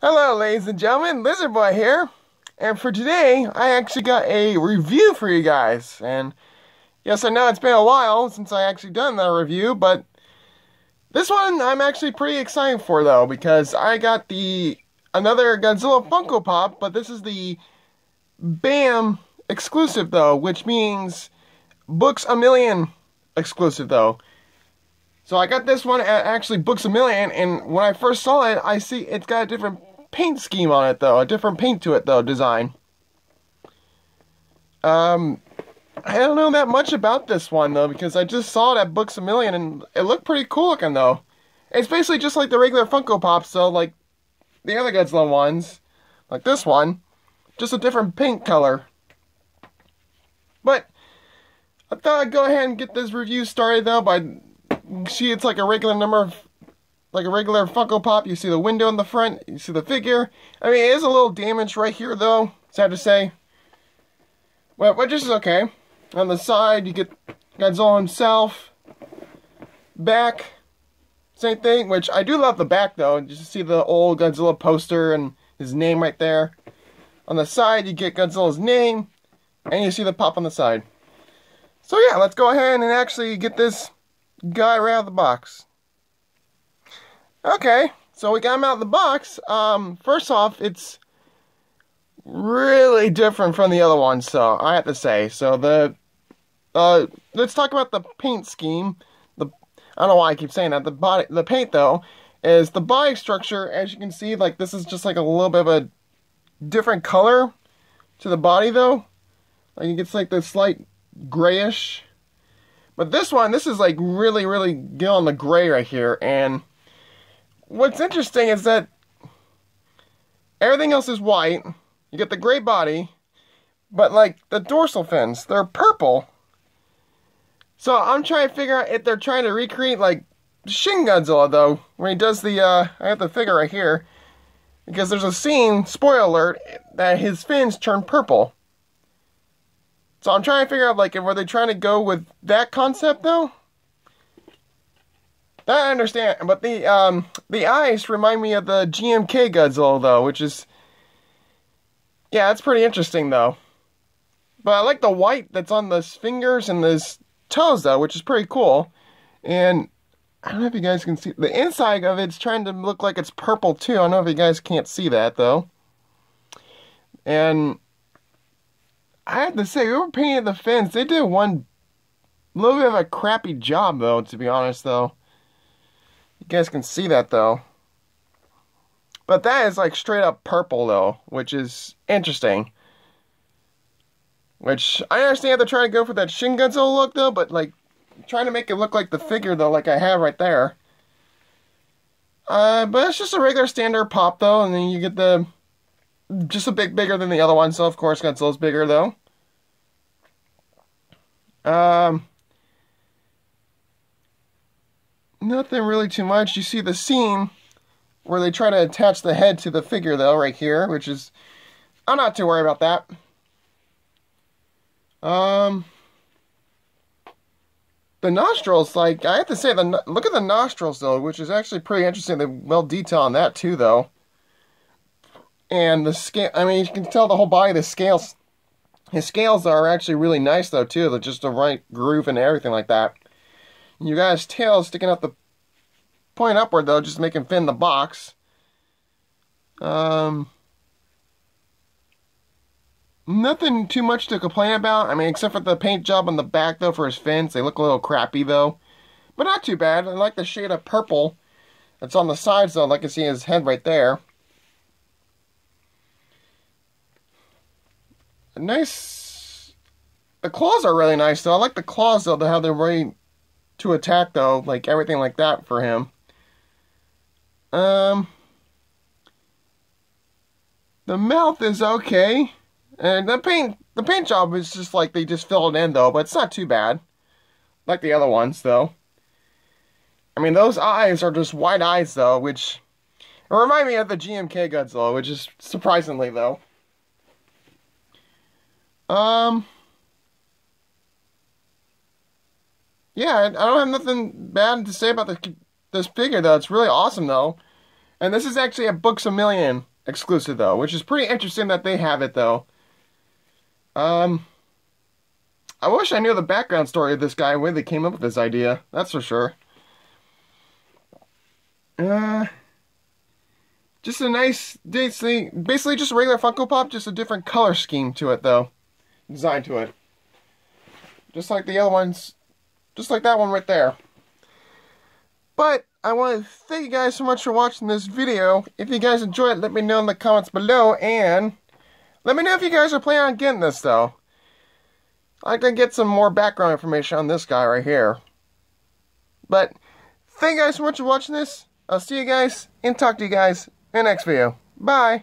Hello, ladies and gentlemen, Lizard Boy here. And for today, I actually got a review for you guys. And yes, I know it's been a while since I actually done that review, but this one I'm actually pretty excited for though, because I got the another Godzilla Funko Pop, but this is the BAM exclusive though, which means Books a Million exclusive though. So I got this one at actually Books a Million, and when I first saw it, I see it's got a different paint scheme on it though, a different paint to it though, design. Um, I don't know that much about this one though, because I just saw it at Books a Million, and it looked pretty cool looking though. It's basically just like the regular Funko Pops, so like the other Godzilla ones, like this one, just a different paint color. But I thought I'd go ahead and get this review started though by see it's like a regular number of like a regular Funko Pop. You see the window in the front, you see the figure. I mean, it is a little damaged right here though, sad to say. Well, which is okay. On the side, you get Godzilla himself. Back, same thing, which I do love the back though. You see the old Godzilla poster and his name right there. On the side, you get Godzilla's name, and you see the pop on the side. So yeah, let's go ahead and actually get this guy right out of the box. Okay, so we got him out of the box. Um, first off, it's really different from the other ones, so I have to say. So the uh, let's talk about the paint scheme. The I don't know why I keep saying that. The body, the paint though, is the body structure. As you can see, like this is just like a little bit of a different color to the body though. Like it gets like this slight grayish. But this one, this is like really, really get on the gray right here. And what's interesting is that everything else is white. You get the gray body, but like the dorsal fins, they're purple. So I'm trying to figure out if they're trying to recreate like Shin Godzilla though, when he does the uh I have the figure right here. Because there's a scene, spoiler alert, that his fins turn purple. So I'm trying to figure out like were they trying to go with that concept though? That I understand, but the um the eyes remind me of the GMK Godzilla though, which is yeah, that's pretty interesting though. But I like the white that's on the fingers and his toes though, which is pretty cool. And I don't know if you guys can see the inside of it's trying to look like it's purple too. I don't know if you guys can't see that though. And I have to say, whoever painted the fence, they did one little bit of a crappy job though, to be honest though. Guys can see that though. But that is like straight up purple though, which is interesting. Which I understand they're trying to go for that Shin Godzilla look though, but like trying to make it look like the figure though, like I have right there. Uh, but it's just a regular standard pop though, and then you get the just a bit bigger than the other one, so of course Godzilla's bigger though. Um, nothing really too much. You see the scene where they try to attach the head to the figure though, right here, which is I'm not too worried about that. Um, the nostrils, like I have to say, the look at the nostrils though, which is actually pretty interesting. They well detail on that too, though. And the scale, I mean, you can tell the whole body, the scales, his scales are actually really nice though too. They're just the right groove and everything like that. You got his tail sticking out the point upward though, just making fit in the box. Um, nothing too much to complain about. I mean, except for the paint job on the back, though, for his fins. They look a little crappy, though. But not too bad. I like the shade of purple that's on the sides, though. Like I see his head right there. Nice... The claws are really nice, though. I like the claws, though, how they're ready to attack, though. Like, everything like that for him. Um... The mouth is okay. And the paint, the paint job is just like they just fill it in though, but it's not too bad. Like the other ones though. I mean, those eyes are just white eyes though, which remind me of the GMK Godzilla, which is surprisingly though. Um. Yeah, I don't have nothing bad to say about the, this figure though. It's really awesome though. And this is actually a Books a Million exclusive though, which is pretty interesting that they have it though. Um, I wish I knew the background story of this guy when they came up with this idea. That's for sure. Uh, just a nice, basically, basically just a regular Funko Pop, just a different color scheme to it though, design to it. Just like the other ones, just like that one right there. But I want to thank you guys so much for watching this video. If you guys enjoyed it, let me know in the comments below. And let me know if you guys are planning on getting this, though. I can get some more background information on this guy right here. But thank you guys so much for watching this. I'll see you guys and talk to you guys in the next video. Bye.